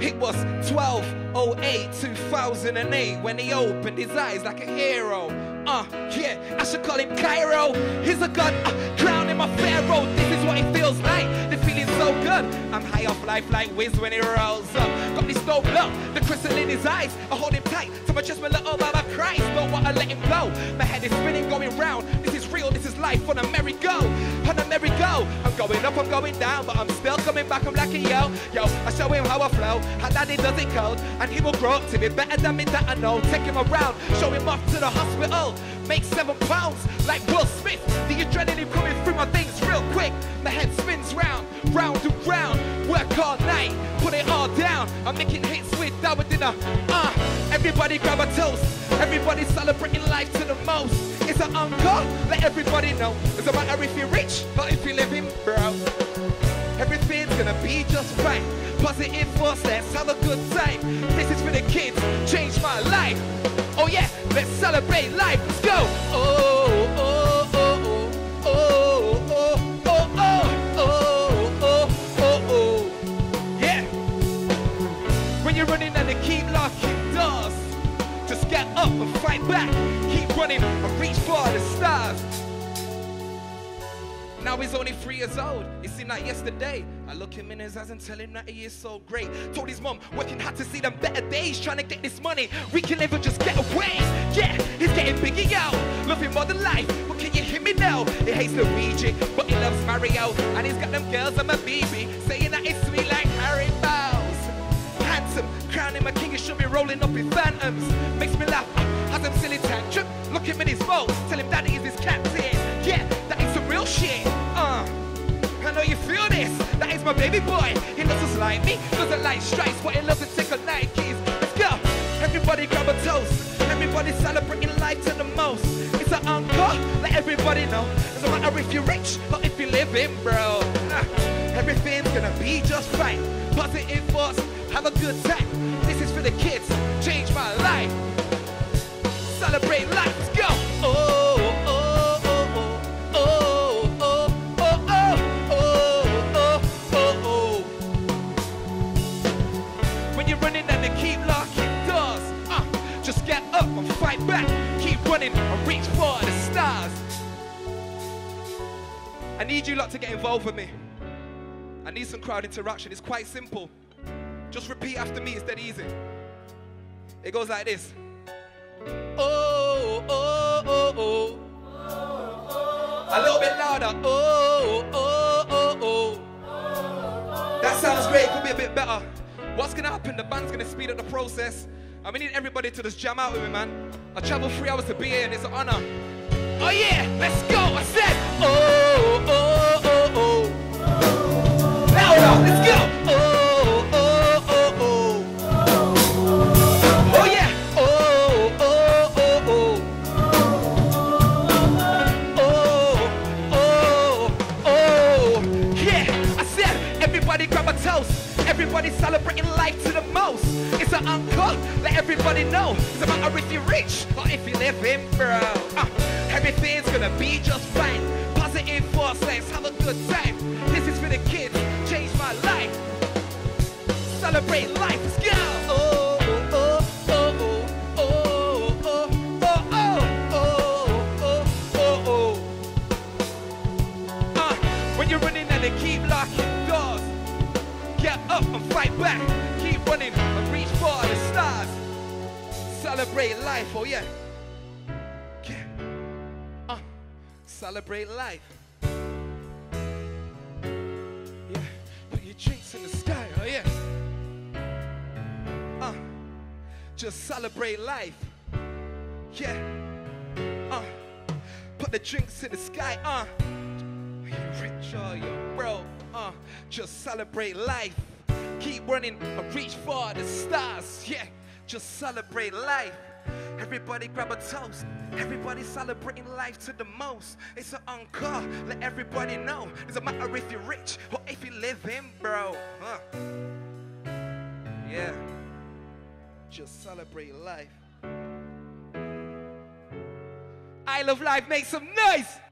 It was 1208 2008 when he opened his eyes like a hero. Uh, yeah, I should call him Cairo. He's a god, uh, crown in my pharaoh. This is what it feels like. The feeling's so good. I'm high off life like Wiz when he rolls up. Got this dope look, the crystal in his eyes. I hold him tight to my chest, my little mama cries. Don't wanna let him go. My head is spinning, going round. Life on a merry-go. On a merry-go. I'm going up, I'm going down, but I'm still coming back. I'm like a yo. Yo, I show him how I flow, how daddy does it cold. And he will grow up to be better than me that I know. Take him around, show him off to the hospital. Make seven pounds like Will Smith. The adrenaline coming through my veins real quick. My head spins round, round and round. Work all night, put it all down. I'm making hits with double dinner. Uh, everybody grab a toast. Everybody celebrating life to the most. It's an encore, let everybody know. It's a matter if you're rich, but if you live in bro. Everything's gonna be just fine. Positive force, let's have a good time. This is for the kids, change my life. Oh yeah, let's celebrate life. Let's go. Oh, oh, oh, oh, oh, oh, oh, oh, oh, oh, oh. Yeah. When you're running and they keep locking doors, just get up and fight back. Keep running and reach for the stars. Now he's only three years old. It seemed like yesterday. I look him in his eyes and tell him that he is so great. Told his mom, working hard to see them better days, trying to get this money. We can live and just get away. Yeah, he's getting biggie out. Him more than life. But can you hear me now? He hates Luigi, but he loves Mario. And he's got them girls on my BB. saying that it's sweet rolling up in phantoms. Makes me laugh, has him silly tantrum. Look him in his balls, tell him daddy is his captain. Yeah, that is some real shit. Uh, I know you feel this. That is my baby boy. He loves us like me, doesn't like stripes, but he loves to take on Nikes. Let's go. Everybody grab a toast. Everybody celebrating life to the most. It's an encore, let everybody know. Doesn't matter if you're rich or if you live in, bro. Uh, everything's gonna be just fine. Positive thoughts, have a good time for the kids, change my life. Celebrate life, let's go. Oh. Keep locking doors. Uh, just get up and fight back. Keep running and reach for the stars. I need you lot to get involved with me. I need some crowd interaction. It's quite simple. Just repeat after me, it's dead easy. It goes like this. Oh, oh, oh, oh. A little bit louder. Oh, oh, oh, oh. That sounds great. Could be a bit better. What's gonna happen? The band's gonna speed up the process. And we need everybody to just jam out with me, man. I traveled three hours to be here and it's an honor. Oh yeah, let's go. I said, everybody grab a toast. Everybody celebrating life to the most. It's an encore, let everybody know. It's about if you're rich or if you live in, bro. Uh, everything's gonna be just fine. Positive force, let's have a good time. This is for the kids, change my life. Celebrate life, let's go. Oh, oh, oh, oh, oh, oh, oh, oh, oh, oh, oh. Uh, when you're running and they keep locking get up and fight back. Keep running and reach for the stars. Celebrate life, oh yeah. Yeah. Uh, celebrate life. Yeah. Put your drinks in the sky, oh yeah. Uh, just celebrate life. Yeah. Uh, put the drinks in the sky, uh. Are You rich or you broke, uh, just celebrate life. Keep running and reach for the stars, yeah. Just celebrate life. Everybody grab a toast. Everybody celebrating life to the most. It's an encore. Let everybody know. Doesn't matter if you're rich or if you live in, bro. Huh. Yeah. Just celebrate life. I love life. Make some noise.